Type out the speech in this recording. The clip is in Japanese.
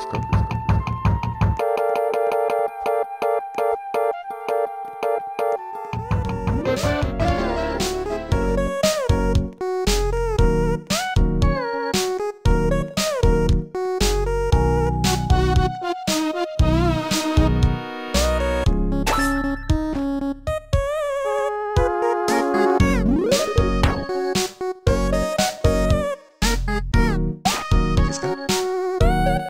ですか？